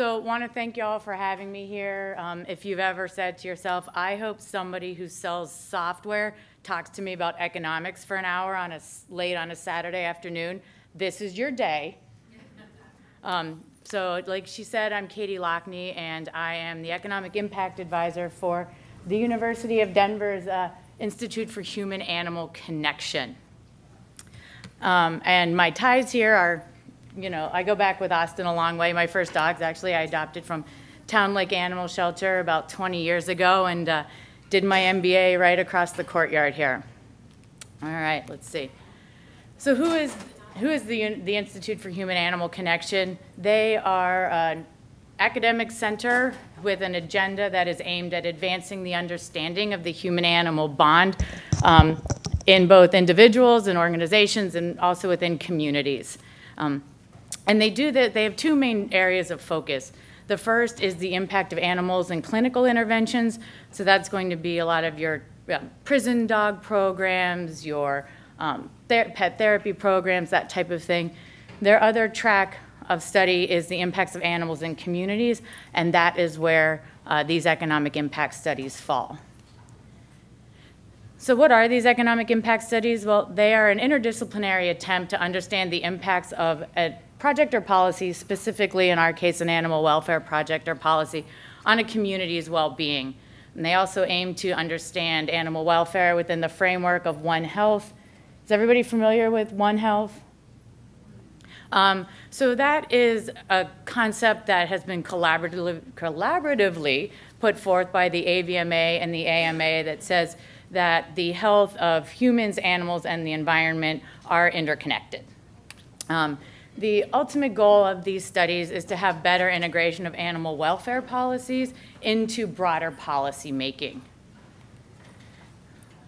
So want to thank y'all for having me here. Um, if you've ever said to yourself, I hope somebody who sells software talks to me about economics for an hour on a late on a Saturday afternoon, this is your day. Um, so like she said, I'm Katie Lockney and I am the Economic Impact Advisor for the University of Denver's uh, Institute for Human Animal Connection. Um, and my ties here are, you know, I go back with Austin a long way. My first dogs, actually, I adopted from Town Lake Animal Shelter about 20 years ago and uh, did my MBA right across the courtyard here. All right, let's see. So who is, who is the, the Institute for Human Animal Connection? They are an academic center with an agenda that is aimed at advancing the understanding of the human-animal bond um, in both individuals and organizations and also within communities. Um, and they do that, they have two main areas of focus. The first is the impact of animals in clinical interventions. So that's going to be a lot of your uh, prison dog programs, your um, ther- pet therapy programs, that type of thing. Their other track of study is the impacts of animals in communities, and that is where uh, these economic impact studies fall. So what are these economic impact studies? Well, they are an interdisciplinary attempt to understand the impacts of a project or policy, specifically in our case, an animal welfare project or policy, on a community's well-being. And they also aim to understand animal welfare within the framework of One Health. Is everybody familiar with One Health? Um, so that is a concept that has been collaboratively, collaboratively put forth by the AVMA and the AMA that says that the health of humans, animals, and the environment are interconnected. Um, the ultimate goal of these studies is to have better integration of animal welfare policies into broader policy making.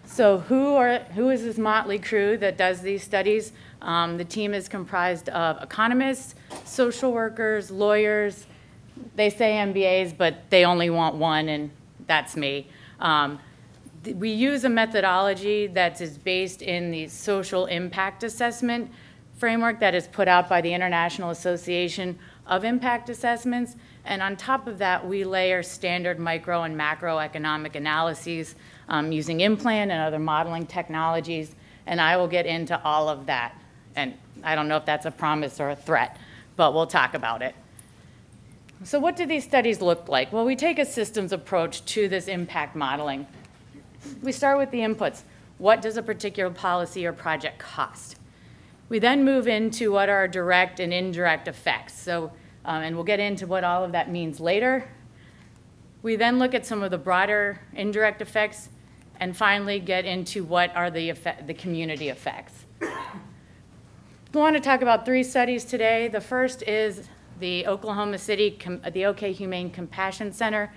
So who are who is this motley crew that does these studies? Um, the team is comprised of economists, social workers, lawyers. They say MBAs, but they only want one, and that's me. Um, we use a methodology that is based in the social impact assessment framework that is put out by the International Association of Impact Assessments. And on top of that, we layer standard micro and macroeconomic analyses um, using IMPLAN and other modeling technologies. And I will get into all of that. And I don't know if that's a promise or a threat, but we'll talk about it. So what do these studies look like? Well, we take a systems approach to this impact modeling. We start with the inputs. What does a particular policy or project cost? We then move into what are direct and indirect effects. So, um, and we'll get into what all of that means later. We then look at some of the broader indirect effects and finally get into what are the, effect, the community effects. I want to talk about three studies today. The first is the Oklahoma City, the OK Humane Compassion Center.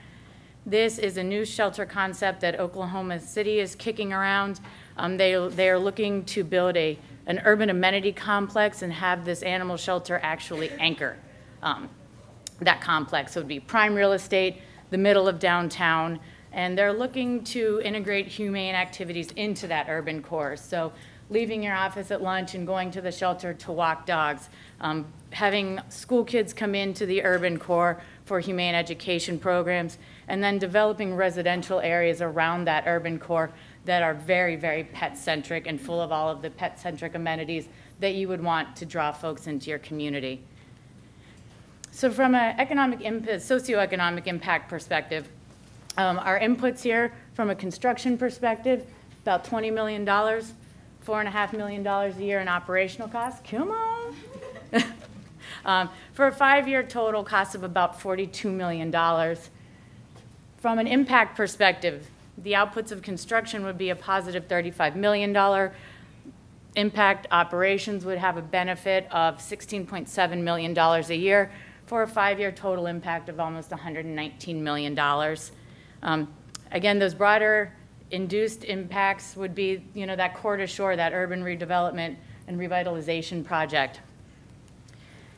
This is a new shelter concept that Oklahoma City is kicking around. Um, they, they are looking to build a, an urban amenity complex and have this animal shelter actually anchor um, that complex. So it would be prime real estate, the middle of downtown, and they're looking to integrate humane activities into that urban core. So leaving your office at lunch and going to the shelter to walk dogs, um, having school kids come into the urban core for humane education programs, and then developing residential areas around that urban core that are very, very pet-centric and full of all of the pet-centric amenities that you would want to draw folks into your community. So from an economic impact, socioeconomic impact perspective, um, our inputs here from a construction perspective, about $20 million, four and a half million dollars a year in operational costs. Come on. um, for a five-year total cost of about $42 million. From an impact perspective, the outputs of construction would be a positive $35 million impact. Operations would have a benefit of $16.7 million a year for a five-year total impact of almost $119 million. Um, again, those broader induced impacts would be, you know, that core to shore, that urban redevelopment and revitalization project.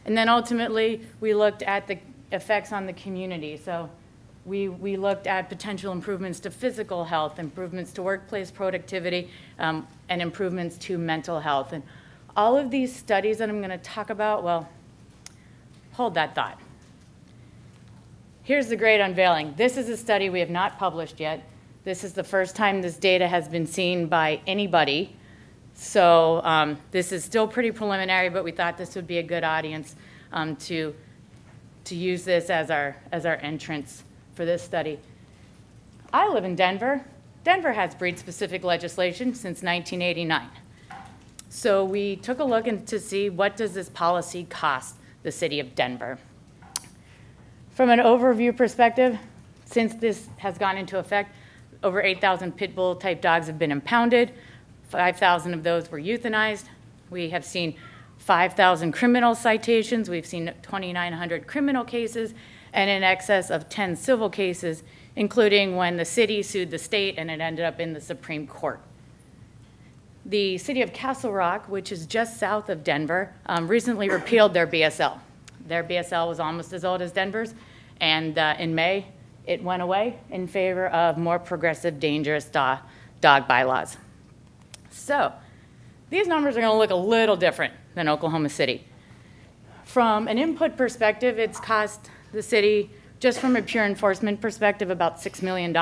And then ultimately, we looked at the effects on the community. So we, we looked at potential improvements to physical health, improvements to workplace productivity, um, and improvements to mental health. And all of these studies that I'm going to talk about, well, hold that thought. here's the great unveiling. This is a study we have not published yet. This is the first time this data has been seen by anybody. So um, this is still pretty preliminary, but we thought this would be a good audience um, to, to use this as our, as our entrance for this study. I live in Denver. Denver has breed-specific legislation since 1989. So we took a look to see what does this policy cost the city of Denver. From an overview perspective, since this has gone into effect, over 8,000 pit bull type dogs have been impounded. 5,000 of those were euthanized. We have seen 5,000 criminal citations. We've seen 2,900 criminal cases and in excess of 10 civil cases, including when the city sued the state and it ended up in the Supreme Court. The city of Castle Rock, which is just south of Denver, um, recently repealed their BSL. Their BSL was almost as old as Denver's, and uh, in May, it went away in favor of more progressive, dangerous dog, dog bylaws. So, these numbers are going to look a little different than Oklahoma City. From an input perspective, it's cost the city, just from a pure enforcement perspective, about $6 million.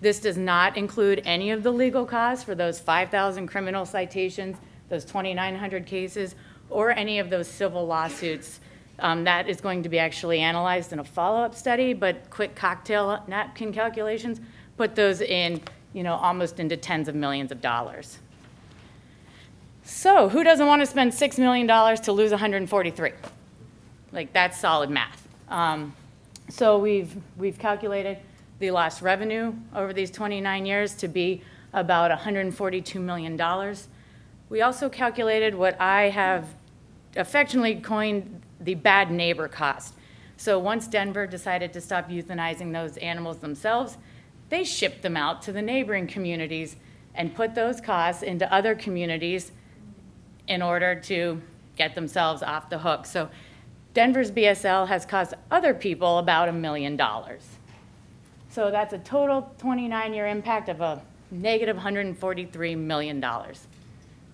This does not include any of the legal costs for those 5,000 criminal citations, those 2,900 cases, or any of those civil lawsuits. Um, that is going to be actually analyzed in a follow-up study, but quick cocktail napkin calculations put those in, you know, almost into tens of millions of dollars. So who doesn't want to spend $6 million to lose 143? Like, that's solid math. Um, so we've, we've calculated the lost revenue over these 29 years to be about $142 million. We also calculated what I have affectionately coined the bad neighbor cost. So once Denver decided to stop euthanizing those animals themselves, they shipped them out to the neighboring communities and put those costs into other communities in order to get themselves off the hook. So Denver's BSL has cost other people about a million dollars. So that's a total 29-year impact of a negative $143 million.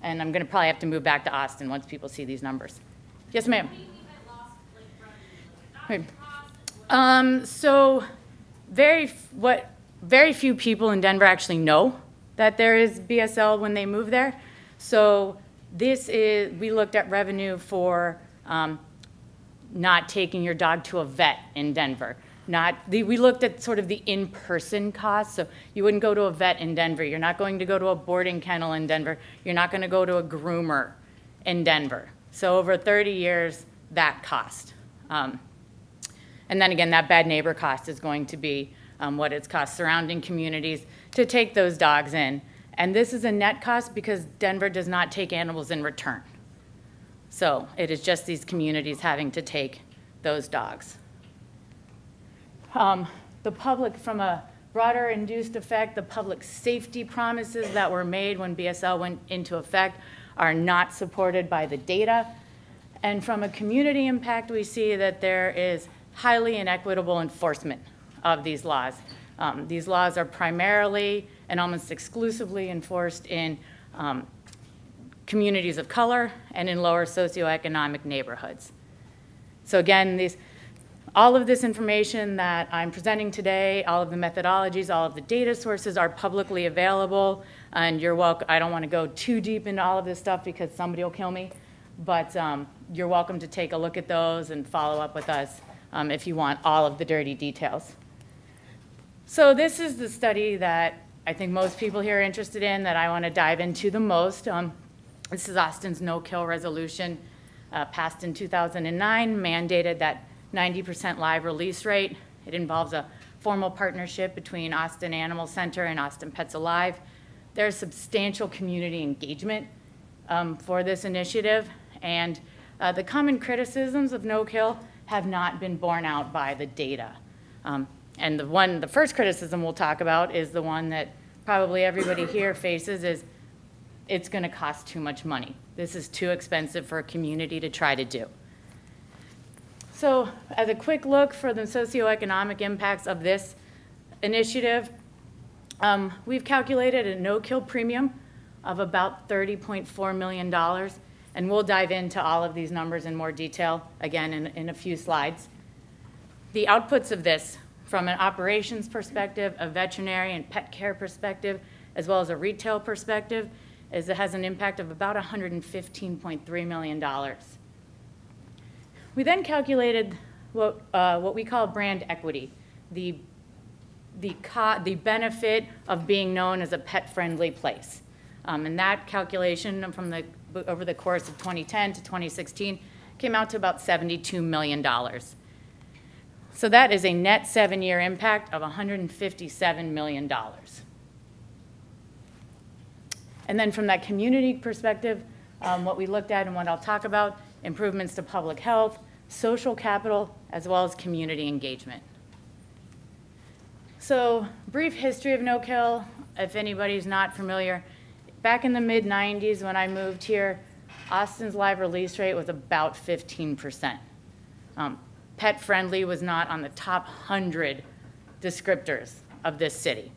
And I'm going to probably have to move back to Austin once people see these numbers. Yes, ma'am. Um, so very what very few people in Denver actually know that there is BSL when they move there. So this is we looked at revenue for um, not taking your dog to a vet in Denver. Not the, we looked at sort of the in-person costs. So you wouldn't go to a vet in Denver. You're not going to go to a boarding kennel in Denver. You're not going to go to a groomer in Denver. So over 30 years, that cost. Um, and then again, that bad neighbor cost is going to be um, what it's cost surrounding communities to take those dogs in. And this is a net cost because Denver does not take animals in return. So it is just these communities having to take those dogs. Um, the public, from a broader induced effect, the public safety promises that were made when BSL went into effect are not supported by the data. And from a community impact, we see that there is highly inequitable enforcement of these laws. Um, these laws are primarily and almost exclusively enforced in um, communities of color and in lower socioeconomic neighborhoods. So again, these, all of this information that I'm presenting today, all of the methodologies, all of the data sources are publicly available, and you're welcome, I don't want to go too deep into all of this stuff because somebody will kill me, but um, you're welcome to take a look at those and follow up with us um, if you want all of the dirty details. So this is the study that I think most people here are interested in that I want to dive into the most. Um, this is Austin's no-kill resolution uh, passed in 2009, mandated that 90% live release rate. It involves a formal partnership between Austin Animal Center and Austin Pets Alive. There's substantial community engagement um, for this initiative, and uh, the common criticisms of no-kill have not been borne out by the data. Um, and the one, the first criticism we'll talk about is the one that probably everybody here faces is it's going to cost too much money. This is too expensive for a community to try to do. So as a quick look for the socioeconomic impacts of this initiative, um, we've calculated a no-kill premium of about $30.4 million and we'll dive into all of these numbers in more detail, again, in, in a few slides. the outputs of this, from an operations perspective, a veterinary and pet care perspective, as well as a retail perspective, is it has an impact of about $115.3 million. We then calculated what, uh, what we call brand equity, the, the, the benefit of being known as a pet-friendly place. Um, and that calculation from the, over the course of 2010 to 2016 came out to about $72 million. So that is a net seven-year impact of $157 million. And then from that community perspective, um, what we looked at and what I'll talk about, improvements to public health, social capital, as well as community engagement. So brief history of No Kill, if anybody's not familiar. Back in the mid-90s when I moved here, Austin's live release rate was about 15%. Um, pet friendly was not on the top 100 descriptors of this city.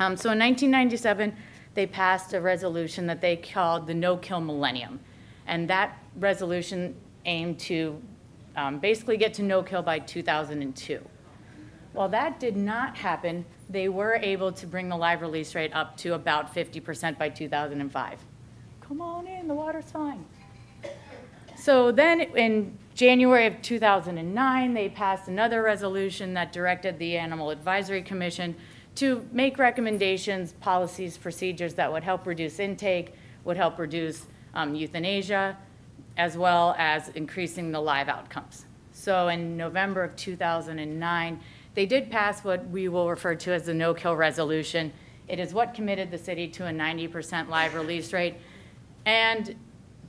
Um, so in 1997, they passed a resolution that they called the No Kill Millennium. And that resolution aimed to um, basically get to no kill by 2002. While that did not happen, they were able to bring the live release rate up to about 50% by 2005. Come on in, the water's fine. So then in January of 2009, they passed another resolution that directed the Animal Advisory Commission to make recommendations, policies, procedures that would help reduce intake, would help reduce um, euthanasia, as well as increasing the live outcomes. So in November of 2009, they did pass what we will refer to as the no-kill resolution. It is what committed the city to a 90% live release rate. And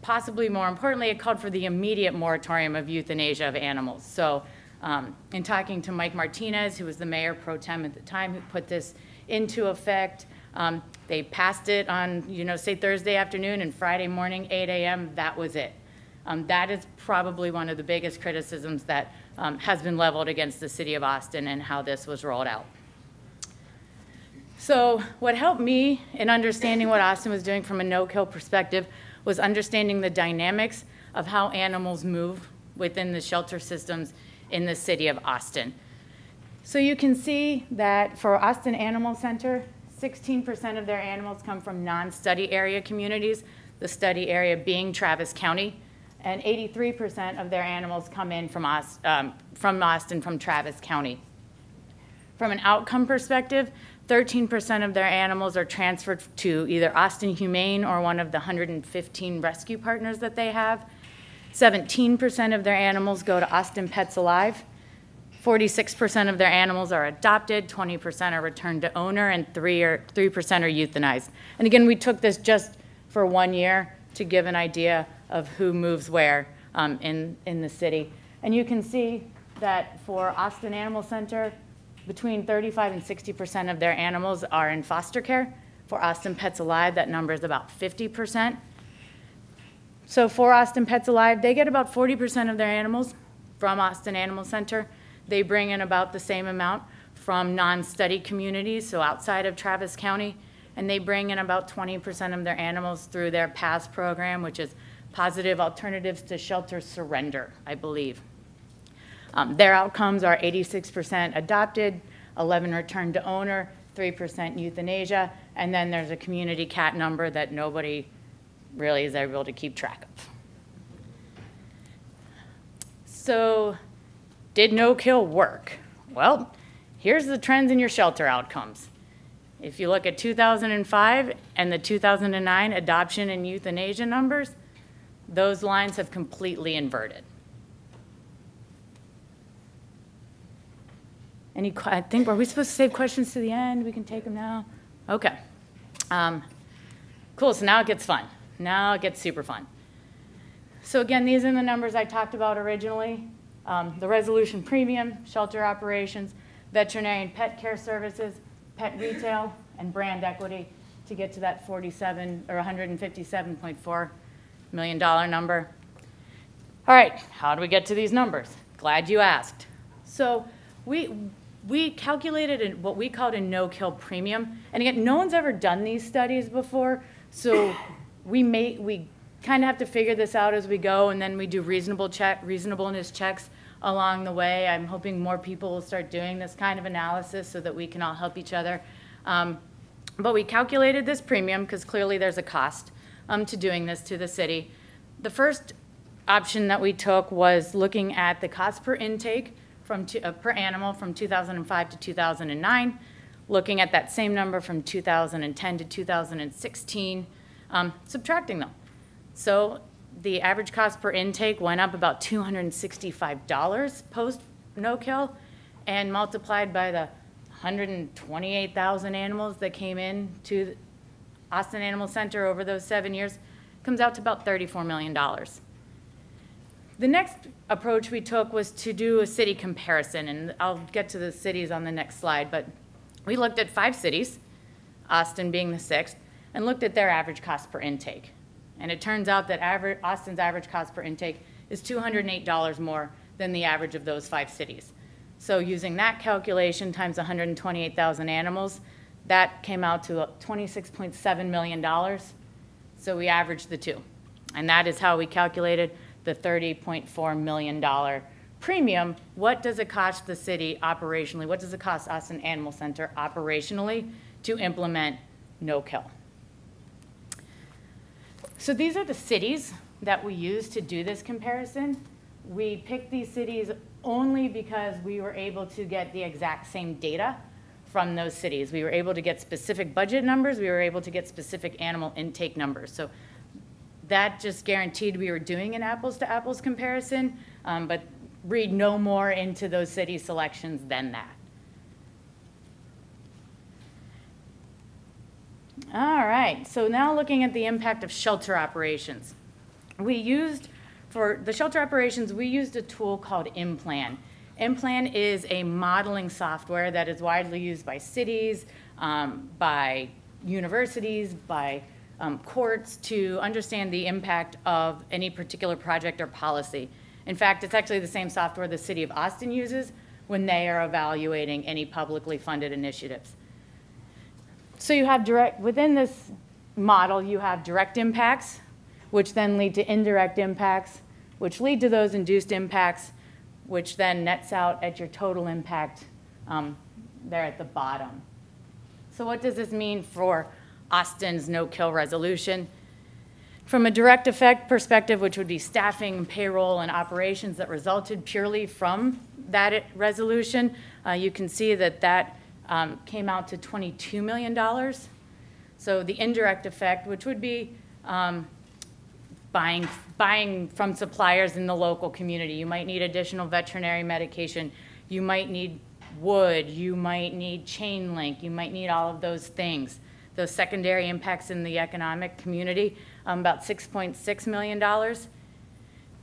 possibly more importantly, it called for the immediate moratorium of euthanasia of animals. So um, in talking to Mike Martinez, who was the mayor pro tem at the time, who put this into effect, um, they passed it on, you know, say Thursday afternoon and Friday morning, 8 a.m., that was it. Um, that is probably one of the biggest criticisms that um, has been leveled against the city of Austin and how this was rolled out. So what helped me in understanding what Austin was doing from a no-kill perspective was understanding the dynamics of how animals move within the shelter systems in the city of Austin. So you can see that for Austin Animal Center, 16% of their animals come from non-study area communities, the study area being Travis County, and 83% of their animals come in from, um, from Austin, from Travis County. From an outcome perspective, 13% of their animals are transferred to either Austin Humane or one of the 115 rescue partners that they have. 17% of their animals go to Austin Pets Alive. 46% of their animals are adopted, 20% are returned to owner, and 3 are, 3% are euthanized. And again, we took this just for one year to give an idea of who moves where um, in, in the city. And you can see that for Austin Animal Center, between 35 and 60% of their animals are in foster care. For Austin Pets Alive, that number is about 50%. So for Austin Pets Alive, they get about 40% of their animals from Austin Animal Center. They bring in about the same amount from non-study communities, so outside of Travis County, and they bring in about 20% of their animals through their PASS program, which is Positive Alternatives to Shelter Surrender, I believe. Um, their outcomes are 86% adopted, 11 returned to owner, 3% euthanasia, and then there's a community cat number that nobody really is able to keep track of. So, did no kill work? Well, here's the trends in your shelter outcomes. If you look at 2005 and the 2009 adoption and euthanasia numbers, those lines have completely inverted. Any, I think, are we supposed to save questions to the end? We can take them now? Okay. Um, cool, so now it gets fun. Now it gets super fun. So again, these are the numbers I talked about originally. Um, the resolution premium, shelter operations, veterinarian pet care services, pet retail, and brand equity to get to that 47 or 157.4 million dollar number. All right, how do we get to these numbers? Glad you asked. So we we calculated what we called a no-kill premium. And again, no one's ever done these studies before, so we may we kind of have to figure this out as we go, and then we do reasonable check reasonableness checks along the way. I'm hoping more people will start doing this kind of analysis so that we can all help each other. Um, But we calculated this premium, because clearly there's a cost um, to doing this to the city. The first option that we took was looking at the cost per intake from, two- uh, per animal from 2005 to 2009, looking at that same number from 2010 to 2016, um, subtracting them. So the average cost per intake went up about $265 post no-kill, and multiplied by the 128,000 animals that came in to Austin Animal Center over those seven years, comes out to about $34 million. The next approach we took was to do a city comparison, and I'll get to the cities on the next slide, but we looked at five cities, Austin being the sixth, and looked at their average cost per intake. And it turns out that Austin's average cost per intake is $208 more than the average of those five cities. So using that calculation times 128,000 animals, that came out to $26.7 million. So we averaged the two. And that is how we calculated the $30.4 million premium. What does it cost the city operationally? What does it cost Austin Animal Center operationally to implement no-kill? So these are the cities that we use to do this comparison. We picked these cities only because we were able to get the exact same data from those cities. We were able to get specific budget numbers, we were able to get specific animal intake numbers. So that just guaranteed we were doing an apples to apples comparison, um, but read no more into those city selections than that. All right, so now looking at the impact of shelter operations. We used, for the shelter operations, we used a tool called IMPLAN. IMPLAN is a modeling software that is widely used by cities, um, by universities, by um, courts to understand the impact of any particular project or policy. In fact, it's actually the same software the city of Austin uses when they are evaluating any publicly funded initiatives. So you have direct, within this model, you have direct impacts, which then lead to indirect impacts, which lead to those induced impacts, which then nets out at your total impact um, there at the bottom. So what does this mean for Austin's no-kill resolution? From a direct effect perspective, which would be staffing, payroll, and operations that resulted purely from that resolution, uh, you can see that that um, came out to $22 million. So the indirect effect, which would be um, buying, buying from suppliers in the local community. You might need additional veterinary medication. You might need wood. You might need chain link. You might need all of those things. Those secondary impacts in the economic community, um, about $6.6 million.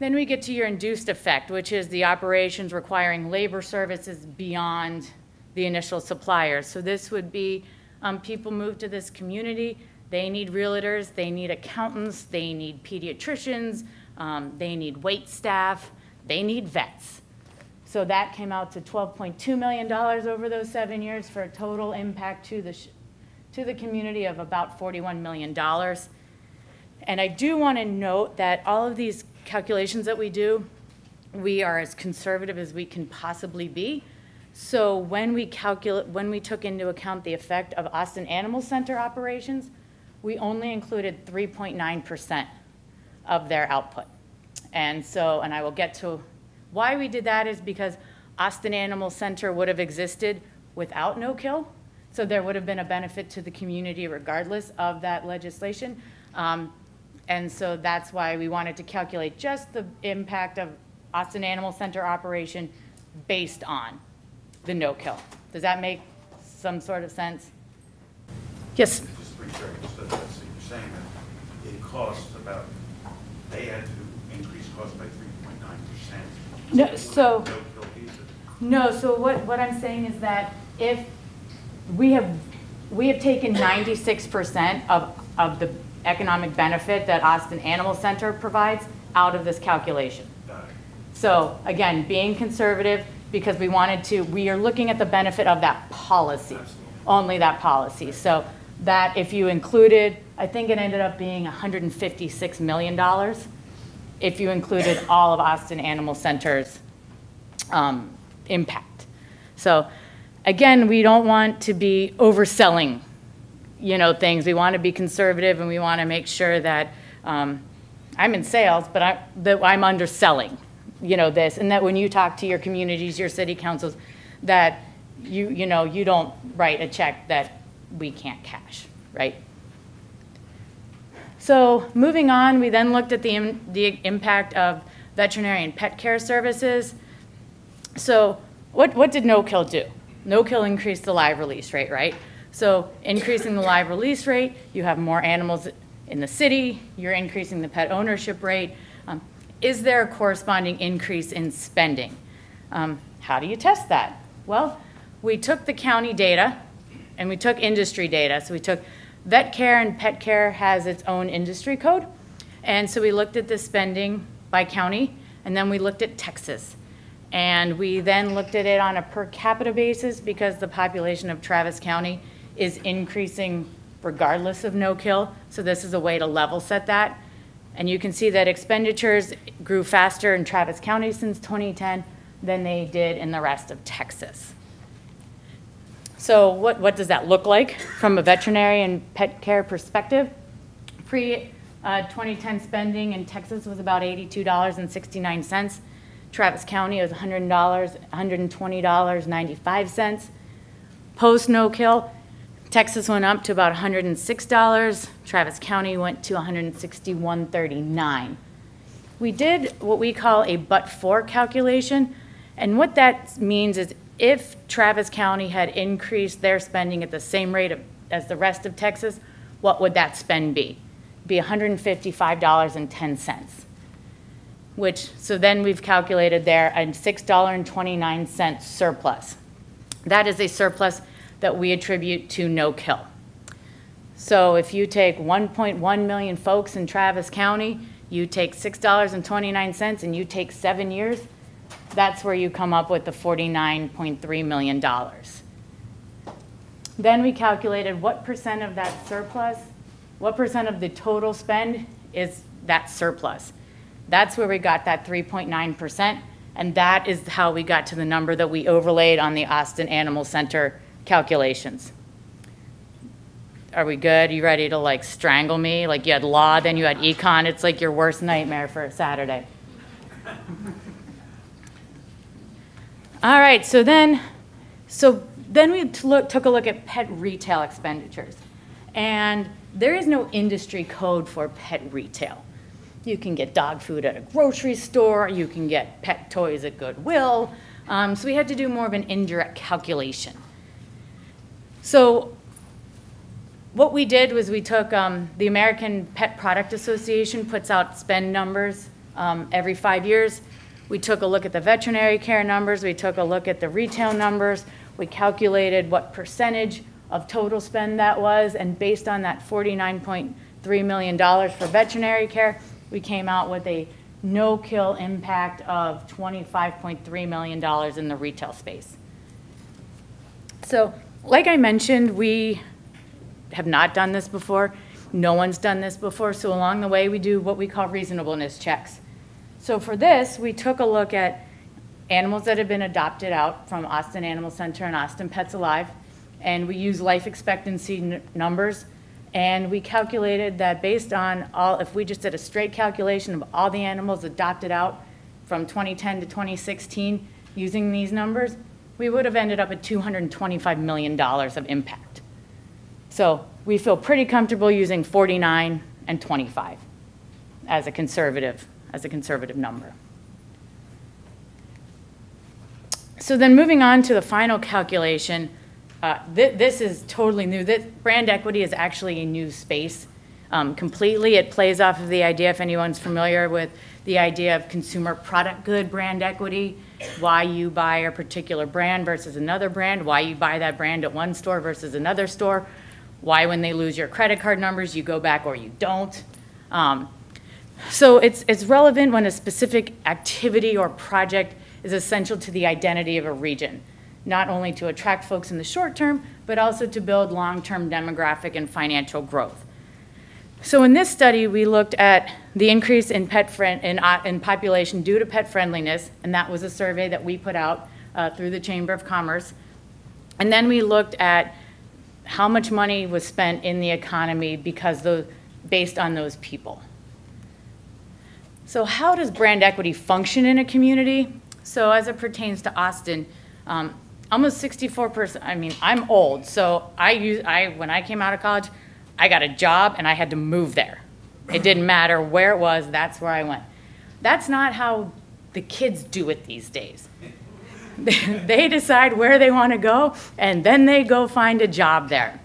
Then we get to your induced effect, which is the operations requiring labor services beyond the initial suppliers. So this would be um, people move to this community, they need realtors, they need accountants, they need pediatricians, um, they need wait staff, they need vets. So that came out to $12.2 million over those seven years for a total impact to the, to the community of about $41 million. And I do want to note that all of these calculations that we do, we are as conservative as we can possibly be. So when we calculate, when we took into account the effect of Austin Animal Center operations, we only included 3.9% of their output. And so, and I will get to why we did that is because Austin Animal Center would have existed without no kill. So there would have been a benefit to the community regardless of that legislation. Um, and so that's why we wanted to calculate just the impact of Austin Animal Center operation based on the no-kill. Does that make some sort of sense? Yes? Just three seconds, so that's, you're saying that it costs about, they had to increase cost by three point nine percent. No, so- No kill. No, so what, what I'm saying is that if we have, we have taken ninety-six percent of, of the economic benefit that Austin Animal Center provides out of this calculation. So again, being conservative, because we wanted to, we are looking at the benefit of that policy, Absolutely. only that policy. So that if you included, I think it ended up being $156 million if you included all of Austin Animal Center's um, impact. So again, we don't want to be overselling, you know, things. We want to be conservative and we want to make sure that um, I'm in sales, but I, that I'm underselling, you know, this, and that when you talk to your communities, your city councils, that you, you know, you don't write a check that we can't cash, right? So moving on, we then looked at the, the impact of veterinary and pet care services. So what, what did no-kill do? No-kill increased the live release rate, right? So increasing the live release rate, you have more animals in the city, you're increasing the pet ownership rate. Is there a corresponding increase in spending? Um, How do you test that? Well, we took the county data and we took industry data. So we took vet care and pet care has its own industry code. And so we looked at the spending by county and then we looked at Texas. And we then looked at it on a per capita basis because the population of Travis County is increasing regardless of no-kill. So this is a way to level set that. And you can see that expenditures grew faster in Travis County since 2010 than they did in the rest of Texas. So what, what does that look like from a veterinary and pet care perspective? Pre-2010 uh, spending in Texas was about $82.69. Travis County was $100, $120.95. Post no-kill, Texas went up to about $106. Travis County went to $161.39. We did what we call a but-for calculation, and what that means is if Travis County had increased their spending at the same rate of- as the rest of Texas, what would that spend be? Be $155.10 which, so then we've calculated there a $6.29 surplus. That is a surplus that we attribute to no-kill. So if you take 1.1 million folks in Travis County, you take $6.29 and you take seven years, that's where you come up with the $49.3 million. Then we calculated what percent of that surplus, what percent of the total spend is that surplus. That's where we got that 3.9%, and that is how we got to the number that we overlaid on the Austin Animal Center calculations. Are we good? You ready to like strangle me? Like you had law, then you had econ. It's like your worst nightmare for a Saturday. All right, so then, so then we look, took a look at pet retail expenditures. And there is no industry code for pet retail. You can get dog food at a grocery store, you can get pet toys at Goodwill. Um, so we had to do more of an indirect calculation. So what we did was we took um, the American Pet Product Association puts out spend numbers um, every five years. We took a look at the veterinary care numbers. We took a look at the retail numbers. We calculated what percentage of total spend that was, and based on that $49.3 million for veterinary care, we came out with a no-kill impact of $25.3 million in the retail space. So, like I mentioned, we have not done this before. No one's done this before. So along the way, we do what we call reasonableness checks. So for this, we took a look at animals that have been adopted out from Austin Animal Center and Austin Pets Alive, and we use life expectancy numbers. And we calculated that based on all, if we just did a straight calculation of all the animals adopted out from 2010 to 2016 using these numbers, we would have ended up at $225 million of impact. So we feel pretty comfortable using 49 and 25 as a conservative, as a conservative number. So then moving on to the final calculation, uh, thi- this is totally new. This, brand equity is actually a new space um, completely. It plays off of the idea, if anyone's familiar with the idea of consumer product good brand equity, why you buy a particular brand versus another brand, why you buy that brand at one store versus another store, why when they lose your credit card numbers, you go back or you don't. Um, so it's, it's relevant when a specific activity or project is essential to the identity of a region, not only to attract folks in the short term, but also to build long-term demographic and financial growth. So in this study, we looked at the increase in pet friend, in, uh, in population due to pet friendliness, and that was a survey that we put out uh, through the Chamber of Commerce. And then we looked at how much money was spent in the economy because those, based on those people. So how does brand equity function in a community? So as it pertains to Austin, um, almost 64%, I mean, I'm old, so I use, I, when I came out of college, I got a job and I had to move there. It didn't matter where it was, that's where I went. That's not how the kids do it these days. they decide where they want to go and then they go find a job there.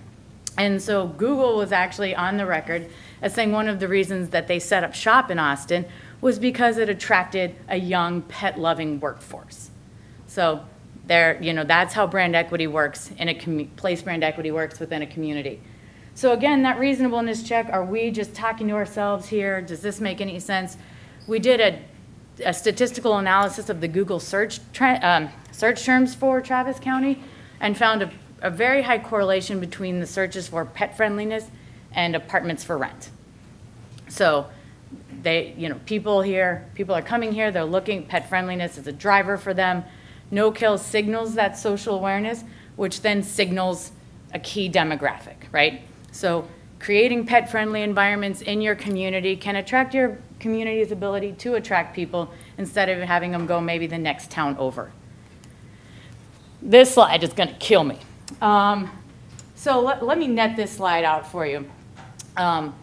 And so Google was actually on the record as saying one of the reasons that they set up shop in Austin was because it attracted a young pet loving workforce. So there, you know, that's how brand equity works in a place brand equity works within a community. So again, that reasonableness check, are we just talking to ourselves here? Does this make any sense? We did a, a statistical analysis of the Google search, um, search terms for Travis County and found a, a very high correlation between the searches for pet friendliness and apartments for rent. So they, you know, people here, people are coming here, they're looking, pet friendliness is a driver for them. No kill signals that social awareness, which then signals a key demographic, right? So creating pet-friendly environments in your community can attract your community's ability to attract people instead of having them go maybe the next town over. This slide is going to kill me. Um, so let, let, me net this slide out for you. Um,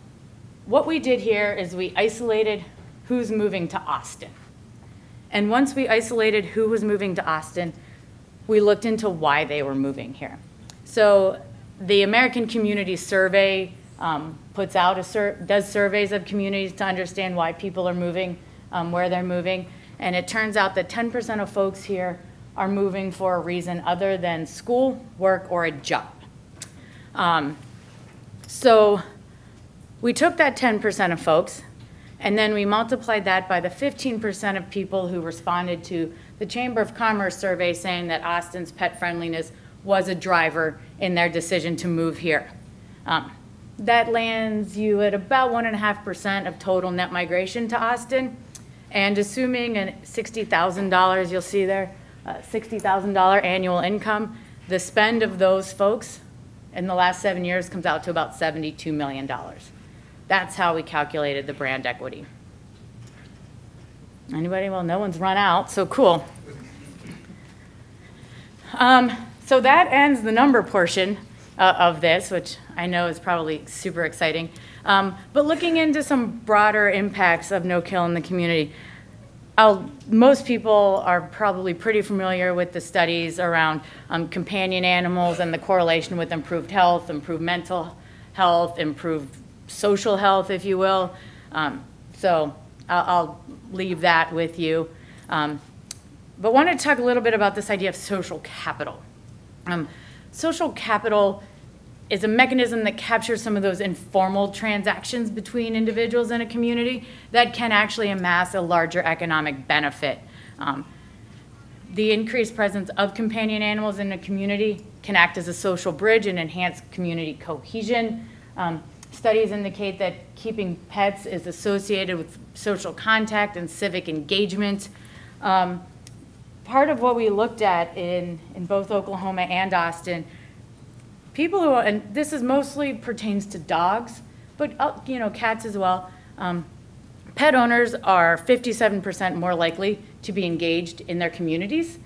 what we did here is we isolated who's moving to Austin. And once we isolated who was moving to Austin, we looked into why they were moving here. So the American Community Survey um, puts out a sur does surveys of communities to understand why people are moving, um, where they're moving, and it turns out that 10% of folks here are moving for a reason other than school, work, or a job. Um, so we took that 10% of folks, and then we multiplied that by the 15% of people who responded to the Chamber of Commerce survey saying that Austin's pet friendliness was a driver in their decision to move here. Um, that lands you at about 1.5% of total net migration to Austin. And assuming a $60,000, you'll see there, uh, $60,000 annual income, the spend of those folks in the last seven years comes out to about $72 million. That's how we calculated the brand equity. Anybody? Well, no one's run out, so cool. Um, so that ends the number portion uh, of this, which I know is probably super exciting. Um, but looking into some broader impacts of no-kill in the community, I'll, most people are probably pretty familiar with the studies around um, companion animals and the correlation with improved health, improved mental health, improved social health, if you will. Um, so I'll, I'll, leave that with you. Um, but want to talk a little bit about this idea of social capital. Um, social capital is a mechanism that captures some of those informal transactions between individuals in a community that can actually amass a larger economic benefit. Um, the increased presence of companion animals in a community can act as a social bridge and enhance community cohesion. Um, studies indicate that keeping pets is associated with social contact and civic engagement. Um, part of what we looked at in, in both Oklahoma and Austin, people who, and this is mostly pertains to dogs, but uh, you know, cats as well. Um, pet owners are 57% more likely to be engaged in their communities,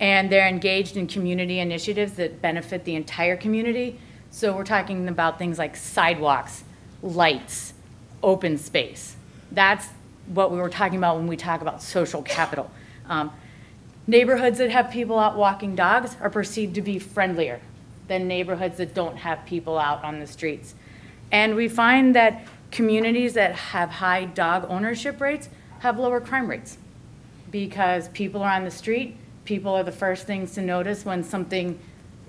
and they're engaged in community initiatives that benefit the entire community. So we're talking about things like sidewalks, lights, open space. That's what we were talking about when we talk about social capital. Um, Neighborhoods that have people out walking dogs are perceived to be friendlier than neighborhoods that don't have people out on the streets. And we find that communities that have high dog ownership rates have lower crime rates because people are on the street, people are the first things to notice when something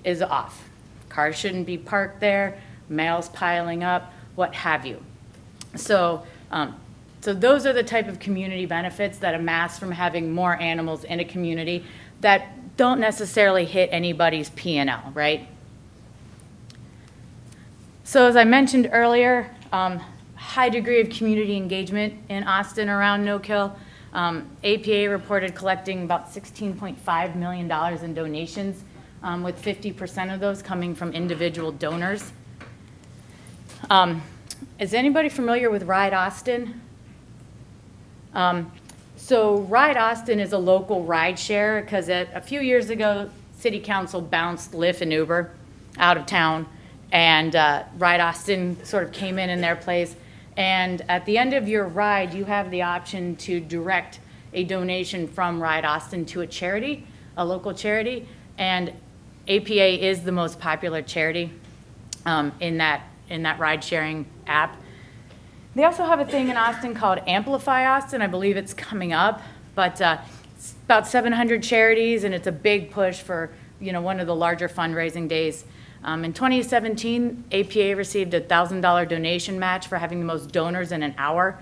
is off. Cars shouldn't be parked there, mail's piling up, what have you. So um, so those are the type of community benefits that amass from having more animals in a community that don't necessarily hit anybody's P&L, right? So as I mentioned earlier, um, high degree of community engagement in Austin around No Kill. Um, APA reported collecting about $16.5 million in donations, um, with 50% of those coming from individual donors. Um, Is anybody familiar with Ride Austin? Um, So Ride Austin is a local ride share because a few years ago, city council bounced Lyft and Uber out of town. And uh, Ride Austin sort of came in in their place. And at the end of your ride, you have the option to direct a donation from Ride Austin to a charity, a local charity. And APA is the most popular charity um, in that, in that ride-sharing app. They also have a thing in Austin called Amplify Austin. I believe it's coming up, but uh, it's about 700 charities, and it's a big push for you know one of the larger fundraising days. Um, in 2017, APA received a $1,000 donation match for having the most donors in an hour.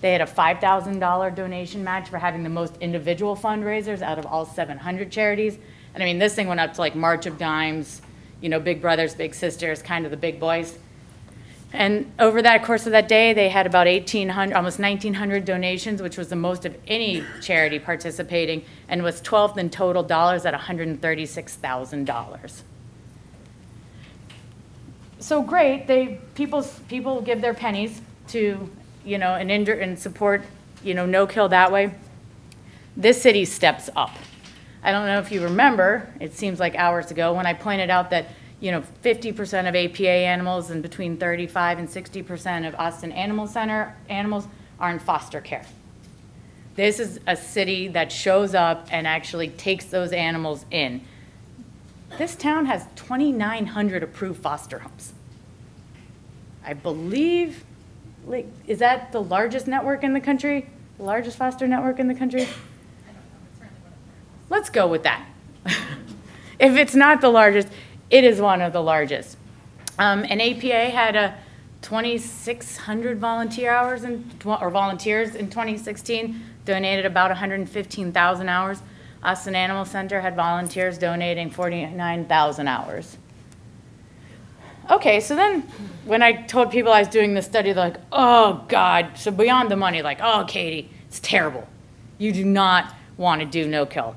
They had a $5,000 donation match for having the most individual fundraisers out of all 700 charities. And I mean, this thing went up to like March of Dimes, you know, Big Brothers, Big Sisters, kind of the big boys. And over that course of that day, they had about 1,800, almost 1,900 donations, which was the most of any charity participating, and was 12th in total dollars at $136,000. So great, they, people, people give their pennies to, you know, and, injure, and support, you know, no kill that way. This city steps up. I don't know if you remember, it seems like hours ago, when I pointed out that, you know, 50% of APA animals and between 35 and 60% of Austin Animal Center animals are in foster care. This is a city that shows up and actually takes those animals in. This town has 2,900 approved foster homes. I believe, like, is that the largest network in the country? The largest foster network in the country? Let's go with that. if it's not the largest, it is one of the largest. Um, and APA had a 2,600 volunteer hours in, or volunteers in 2016, donated about 115,000 hours. Austin Animal Center had volunteers donating 49,000 hours. Okay, so then when I told people I was doing this study, they're like, oh God, so beyond the money, like, oh, Katie, it's terrible. You do not want to do no kill.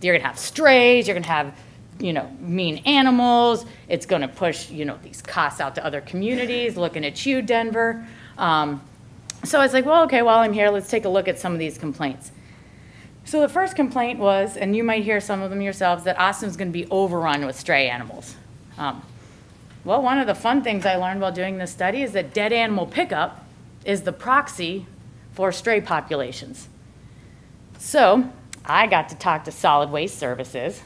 You're gonna have strays, you're gonna have, you know, mean animals. It's gonna push, you know, these costs out to other communities, looking at you, Denver. Um, so I was like, well, okay, while I'm here, let's take a look at some of these complaints. So the first complaint was, and you might hear some of them yourselves, that Austin's going to be overrun with stray animals. Um, well, one of the fun things I learned while doing this study is that dead animal pickup is the proxy for stray populations. So I got to talk to Solid Waste Services,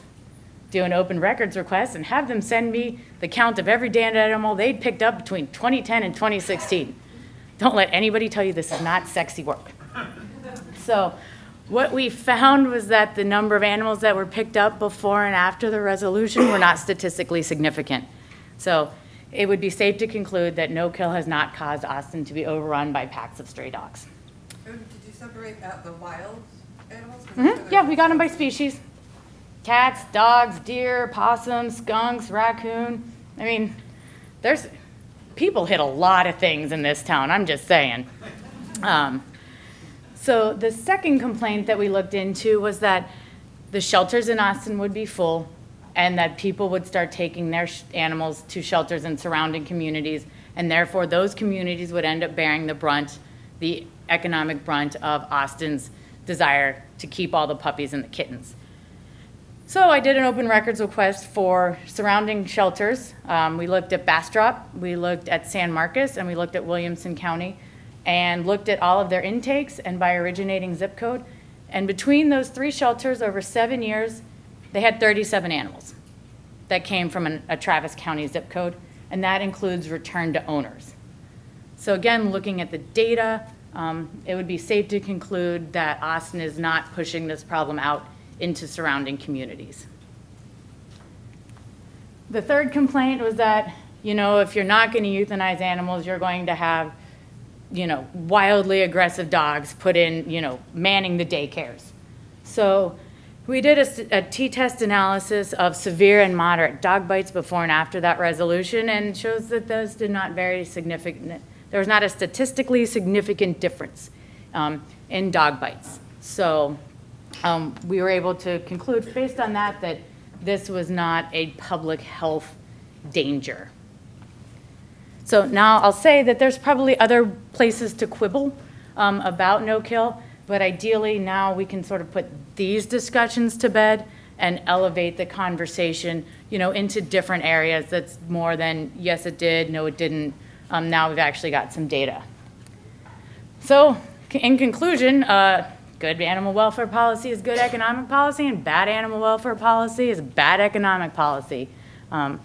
do an open records request, and have them send me the count of every dead animal they'd picked up between 2010 and 2016. Don't let anybody tell you this is not sexy work. So what we found was that the number of animals that were picked up before and after the resolution were not statistically significant. So it would be safe to conclude that no kill has not caused Austin to be overrun by packs of stray dogs. Oh, Did you separate out the wild animals? 'Cause Mhm, Yeah, we got them by species. Cats, dogs, deer, possums, skunks, raccoon. I mean, there's, people hit a lot of things in this town, I'm just saying. Um, So the second complaint that we looked into was that the shelters in Austin would be full and that people would start taking their animals to shelters in surrounding communities. And therefore, those communities would end up bearing the brunt, the economic brunt of Austin's desire to keep all the puppies and the kittens. So I did an open records request for surrounding shelters. Um, we looked at Bastrop, we looked at San Marcos, and we looked at Williamson County, and looked at all of their intakes and by originating zip code. And between those three shelters, over seven years, they had 37 animals that came from an, a Travis County zip code, and that includes return to owners. So again, looking at the data, um, it would be safe to conclude that Austin is not pushing this problem out into surrounding communities. The third complaint was that, you know, if you're not going to euthanize animals, you're going to have, you know, wildly aggressive dogs put in, you know, manning the daycares. So we did a a t-test analysis of severe and moderate dog bites before and after that resolution and shows that those did not vary significant, there was not a statistically significant difference um, in dog bites. So um, we were able to conclude, based on that, that this was not a public health danger. So now I'll say that there's probably other places to quibble um, about no-kill, but ideally now we can sort of put these discussions to bed and elevate the conversation, you know, into different areas that's more than, yes, it did, no, it didn't. Um, now we've actually got some data. So in conclusion, uh, good animal welfare policy is good economic policy, and bad animal welfare policy is bad economic policy. Um,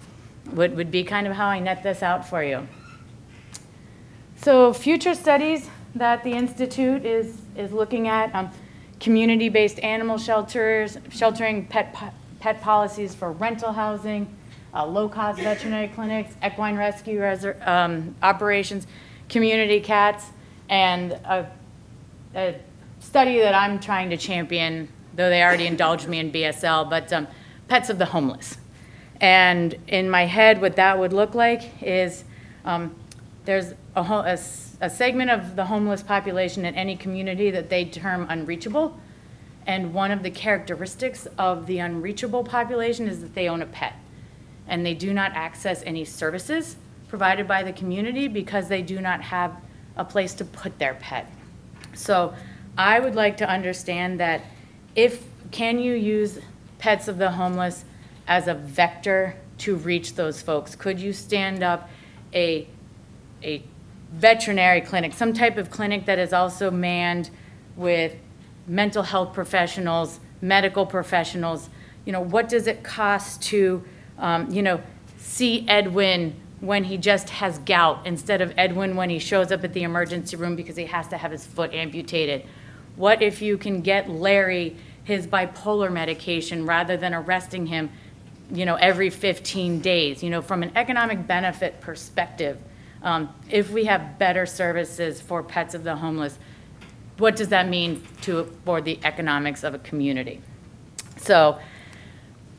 would, would be kind of how I net this out for you. So future studies that the Institute is, is looking at, um, community-based animal shelters, sheltering pet, po- pet policies for rental housing, uh, low-cost veterinary clinics, equine rescue um, operations, community cats, and a, a study that I'm trying to champion, though they already indulged me in BSL, but um, pets of the homeless. And in my head, what that would look like is um, there's a, a a segment of the homeless population in any community that they term unreachable. And one of the characteristics of the unreachable population is that they own a pet. And they do not access any services provided by the community because they do not have a place to put their pet. So I would like to understand that if, can you use pets of the homeless as a vector to reach those folks? Could you stand up a, a veterinary clinic, some type of clinic that is also manned with mental health professionals, medical professionals? You know, what does it cost to, um, you know, see Edwin when he just has gout instead of Edwin when he shows up at the emergency room because he has to have his foot amputated? What if you can get Larry his bipolar medication rather than arresting him, you know, every 15 days? You know, from an economic benefit perspective, um, if we have better services for pets of the homeless, what does that mean to, for the economics of a community? So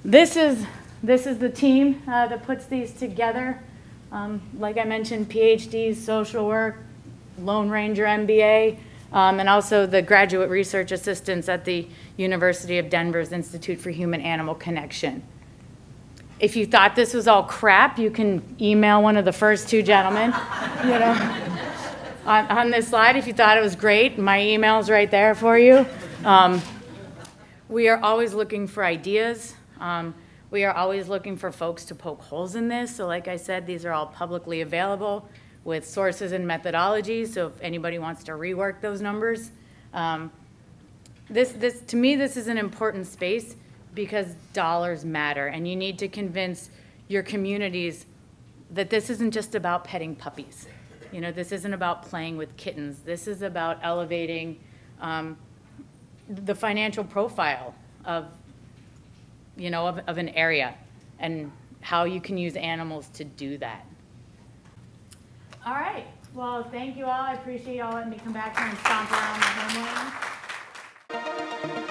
this is, this is the team uh, that puts these together. Um, Like I mentioned, PhDs, social work, Lone Ranger MBA, um, and also the graduate research assistants at the University of Denver's Institute for Human Animal Connection. If you thought this was all crap, you can email one of the first two gentlemen, you know, on, on this slide. If you thought it was great, my email's right there for you. Um, we are always looking for ideas. Um, we are always looking for folks to poke holes in this. So like I said, these are all publicly available with sources and methodologies. So if anybody wants to rework those numbers, um, this, this, to me, this is an important space because dollars matter. And you need to convince your communities that this isn't just about petting puppies. You know, this isn't about playing with kittens. This is about elevating um, the financial profile of, you know, of, of an area and how you can use animals to do that. All right. Well, thank you all. I appreciate y'all letting me come back here and stomp around my homeland.